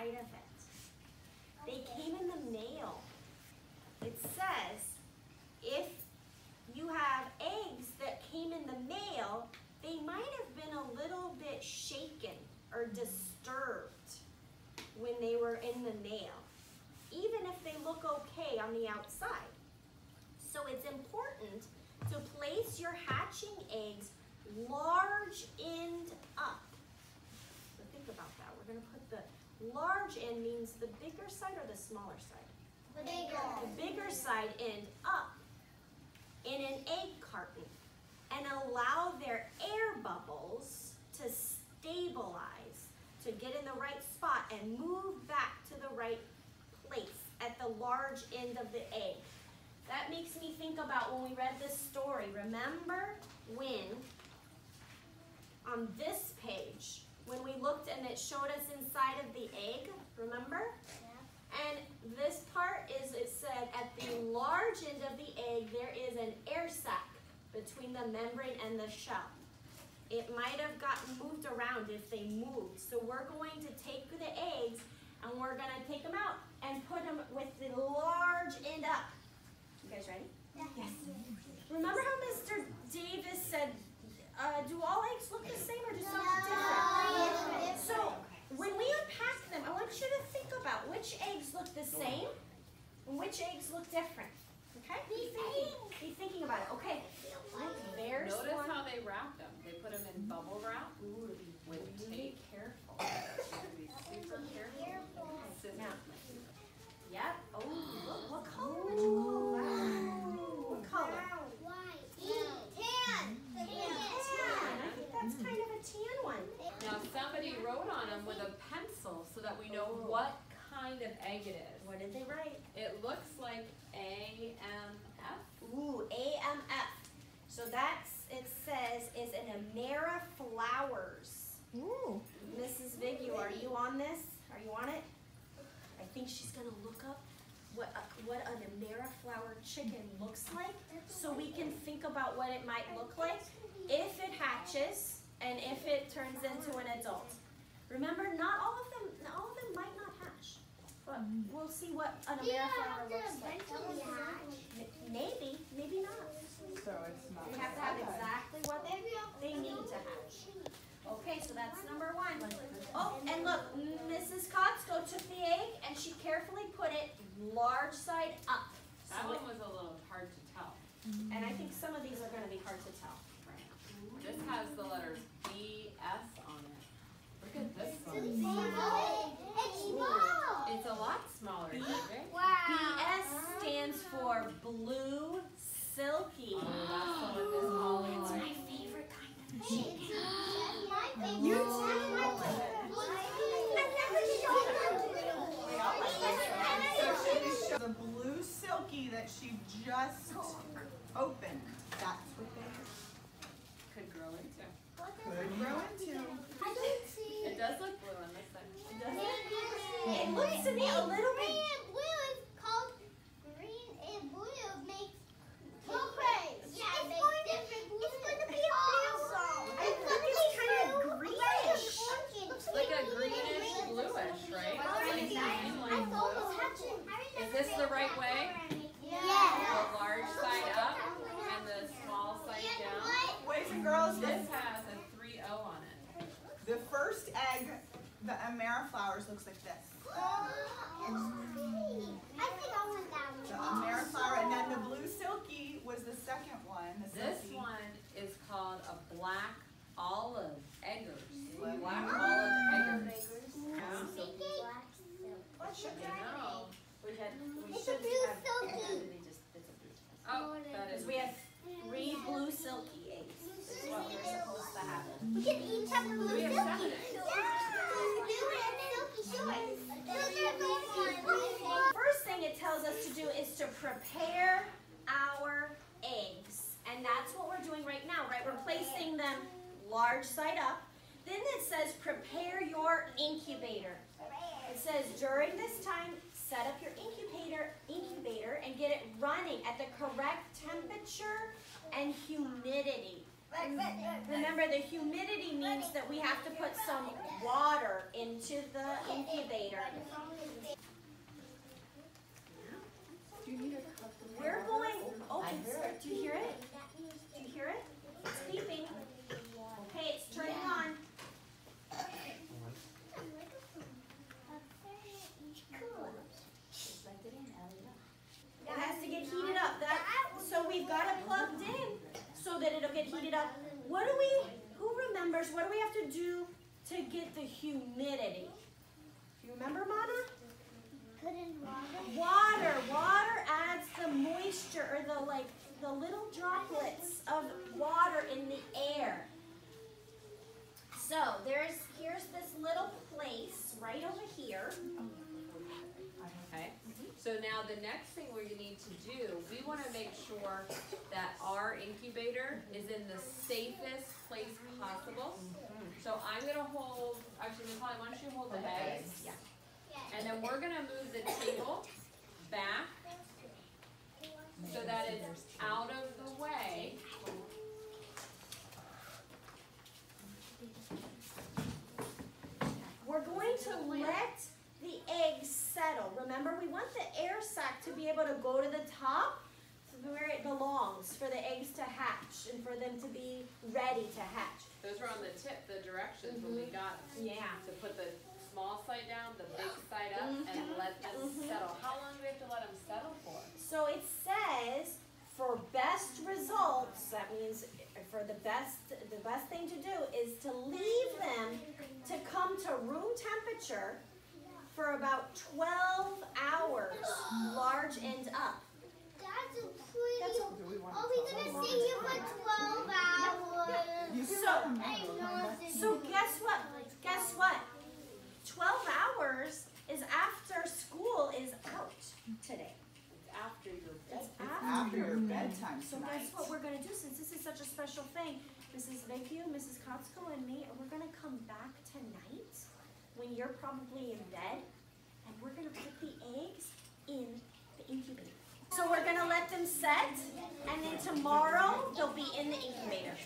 inside of it. They came in the mail. It says if you have eggs that came in the mail, they might have been a little bit shaken or disturbed when they were in the mail, even if they look okay on the outside. So it's important to place your hatching eggs large end up. So think about that. We're gonna put the large end means the bigger side or the smaller side? The bigger side end up in an egg carton and allow their air bubbles to stabilize, to get in the right spot and move back to the right place at the large end of the egg. That makes me think about when we read this story. Remember when on this page, when we looked and it showed us inside of the egg, remember? Yeah. And this part is, it said, at the large end of the egg, there is an air sac between the membrane and the shell. It might have gotten moved around if they moved. So we're going to take the eggs and we're gonna take them out and put them with the large end up. You guys ready? Yes. Remember how Mr. Davis said, uh, do all eggs look the same or do some look different? So when we unpack them, I want you to think about which eggs look the same and which eggs look different. Okay? Be thinking, be thinking about it. Okay. Look, there's Notice one. how they wrap them. They put them in bubble wrap Ooh, with be tape. careful. Be super careful. Scissors. Yep. Oh, look, what color would you call that? What color? Tan. I think that's kind of a tan one. Now somebody wrote on them with a pencil so that we know what kind of egg it is. What did they write? It looks like AMF. Ooh, AMF. So that's, it says, is an Amera Flowers. Ooh. Mrs. Vigu, are you on this? Are you on it? I think she's gonna look up what, a, what an Amera flower chicken looks like, so we can think about what it might look like if it hatches and if it turns into an adult. Remember, not all not all of them might not hatch, but we'll see what an Amera flower looks like. M- Maybe, maybe not. So it's not. They have to have exactly what they they need to hatch. Okay, so that's number one. Oh, and look, Mrs. Kotsko took the egg and she carefully put it large side up. That So it- one was a little hard to tell. and I think some of these are gonna be hard to tell. This has the letters BS on it. Look at this one. It's a lot smaller, David. BS stands for blue Silkie. Oh, that's the one this Molly It's likes. my favorite kind of chicken. You too. So the blue Silkie that she just opened, that's what they Could grow into. could grow into. I can see. It does look blue on this side. It looks to me a little bit girls, This this, has a 3 O on it. the first egg, the Amara flowers looks like this. The Amara flower, and then the blue Silkie was the second one, the This Silkie. one is called a black olive eggers. Black olive eggers. Yeah. What should I know. We had, we It's should a blue have, Silkie. they just, it's a blue. Oh, that Because is. we had three blue Silkie eggs, is what we're supposed to have. We can each have a blue We have Silkie. seven eggs. First thing it tells us to do is to prepare our eggs. And that's what we're doing right now, right? We're placing them large side up. Then it says prepare your incubator. It says during this time, set up your incubator, incubator and get it running at the correct temperature and humidity. Remember, the humidity means that we have to put some water into the incubator. We're going, oh, it's, do you hear it? Do you hear it? It's beeping. Okay, it's turning on. It has to get heated up. That, so we've got it plugged in so that it'll get heated up. What do we, who remembers, what do we have to do to get the humidity? Do you remember, Mana? Water. Water adds the moisture or the like the little droplets of water in the air. So there's here's this little place right over here. So now the next thing we need to do, we want to make sure that our incubator is in the safest place possible. So I'm gonna hold, actually, Nicole, why don't you hold the eggs? Yeah. And then we're gonna move the table back so that it's out of the way. We're going to let the eggs settle. Remember, we want the air sac to be able to go to the top where it belongs for the eggs to hatch and for them to be ready to hatch. Those were on the tip, the directions when we got Yeah. to put the small side down, the big side up, and Mhm. let them Mhm. settle. How long do we have to let them settle for? So it says for best results, that means for the best, the best thing to do is to leave them to come to room temperature for about 12 hours, large and up. That's a pretty. That's a- Are we gonna stay here for 12 hours? You can So- let them I know. know it's So guess what? Guess what? 12 hours is after school is out today. After your It's bed. After your bedtime So tonight. guess what we're gonna do, since this is such a special thing, Mrs. Vecchio, Mrs. Kotsko, and me, we're gonna come back tonight, when you're probably in bed, and we're gonna put the eggs in the incubator. So we're gonna let them set, and then tomorrow, they'll be in the incubator.